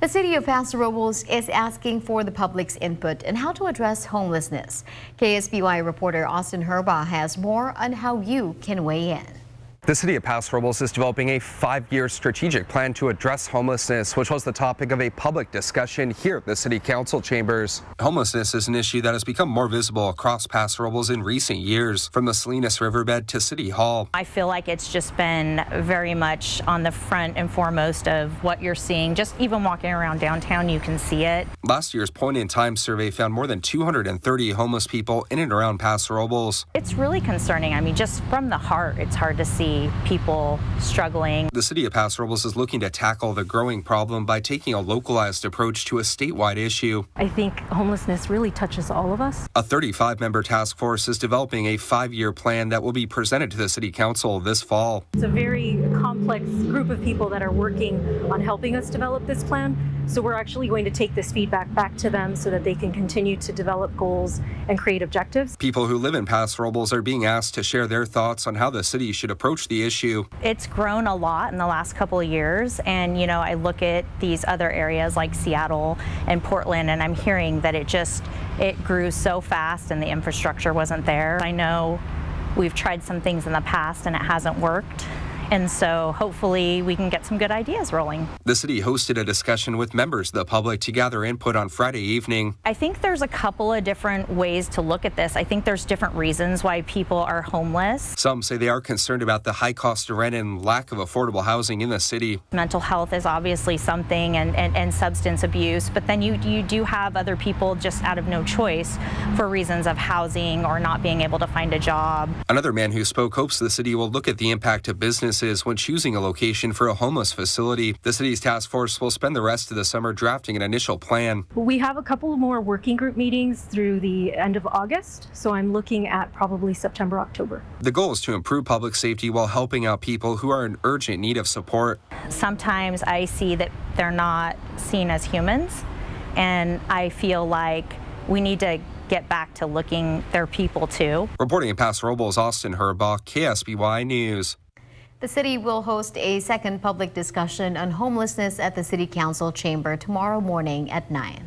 The city of Paso Robles is asking for the public's input on how to address homelessness. KSBY reporter Austin Herbaugh has more on how you can weigh in. The city of Paso Robles is developing a five-year strategic plan to address homelessness, which was the topic of a public discussion here at the city council chambers. Homelessness is an issue that has become more visible across Paso Robles in recent years, from the Salinas riverbed to City Hall. I feel like it's just been very much on the front and foremost of what you're seeing. Just even walking around downtown, you can see it. Last year's point in time survey found more than 230 homeless people in and around Paso Robles. It's really concerning. I mean, just from the heart, it's hard to see people struggling. The city of Paso Robles is looking to tackle the growing problem by taking a localized approach to a statewide issue. I think homelessness really touches all of us. A 35 member task force is developing a five year plan that will be presented to the city council this fall. It's a very complex group of people that are working on helping us develop this plan. So we're actually going to take this feedback back to them so that they can continue to develop goals and create objectives. People who live in Paso Robles are being asked to share their thoughts on how the city should approach the issue. It's grown a lot in the last couple of years. And, you know, I look at these other areas like Seattle and Portland, and I'm hearing that it just, it grew so fast and the infrastructure wasn't there. I know we've tried some things in the past and it hasn't worked. And so hopefully we can get some good ideas rolling. The city hosted a discussion with members of the public to gather input on Friday evening. I think there's a couple of different ways to look at this. I think there's different reasons why people are homeless. Some say they are concerned about the high cost of rent and lack of affordable housing in the city. Mental health is obviously something and, and, and substance abuse, but then you, you do have other people just out of no choice for reasons of housing or not being able to find a job. Another man who spoke hopes the city will look at the impact of business when choosing a location for a homeless facility. The city's task force will spend the rest of the summer drafting an initial plan. We have a couple more working group meetings through the end of August, so I'm looking at probably September, October. The goal is to improve public safety while helping out people who are in urgent need of support. Sometimes I see that they're not seen as humans, and I feel like we need to get back to looking their people too. Reporting in Paso Robles, Austin Herbaugh, KSBY News. The city will host a second public discussion on homelessness at the City Council chamber tomorrow morning at 9.